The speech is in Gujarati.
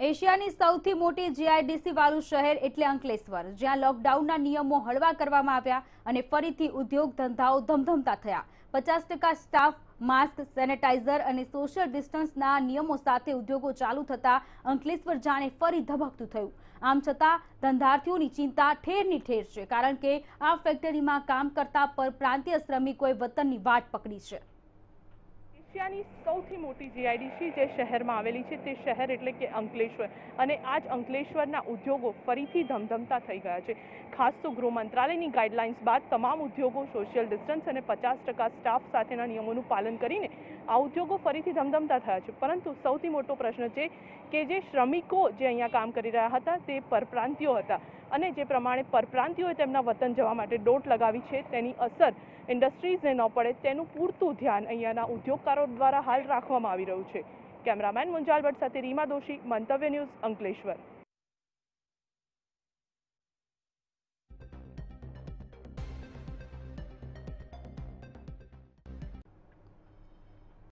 એશિયાની સૌથી મોટી જીઆઈડીસી વાળું શહેર એટલે અંકલેશ્વર, જ્યાં લોકડાઉનના નિયમો હળવા કરવામાં આવ્યા અને ફરીથી ઉદ્યોગ ધંધાઓ ધમધમતા થયા. પચાસ ટકા સ્ટાફ, માસ્ક સેનેટાઇઝર અને સોશિયલ ડિસ્ટન્સના નિયમો સાથે ઉદ્યોગો ચાલુ થતા અંકલેશ્વર જાણે ફરી ધબકતું થયું. આમ છતાં, ધંધાર્થીઓની ચિંતા ઠેરની ઠેર છે, કારણ કે આ ફેક્ટરીમાં કામ કરતા પર પ્રાંતીય શ્રમિકોએ વતનની વાટ પકડી છે. એશિયાની સૌથી મોટી જીઆઈડીસી જે શહેરમાં આવેલી છે તે શહેર એટલે કે અંકલેશ્વર. અને આ જ અંકલેશ્વરના ઉદ્યોગો ફરીથી ધમધમતા થઈ ગયા છે. ખાસ તો ગૃહ મંત્રાલયની ગાઈડલાઇન્સ બાદ તમામ ઉદ્યોગો સોશિયલ ડિસ્ટન્સ અને પચાસ ટકા સ્ટાફ સાથેના નિયમોનું પાલન કરીને આ ઉદ્યોગો ફરીથી ધમધમતા થયા છે. પરંતુ સૌથી મોટો પ્રશ્ન છે કે જે શ્રમિકો જે અહીંયા કામ કરી રહ્યા હતા તે પરપ્રાંતિયો હતા. અને જે પ્રમાણે પરપ્રાંતિઓએ તેમના વતન જવા માટે દોટ લગાવી છે તેની અસર ઇન્ડસ્ટ્રીઝને ન પડે તેનું પૂરતું ધ્યાન અહીંયાના ઉદ્યોગકારો દ્વારા હાલ રાખવામાં આવી રહ્યું છે. કેમેરામેન મુંજાલ ભટ્ટ સાથે રીમા દોશી, મંતવ્ય ન્યૂઝ અંકલેશ્વર.